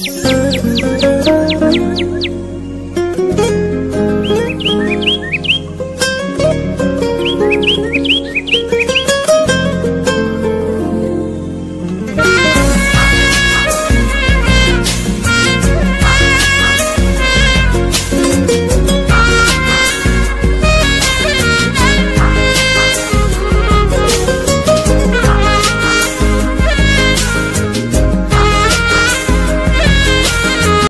Música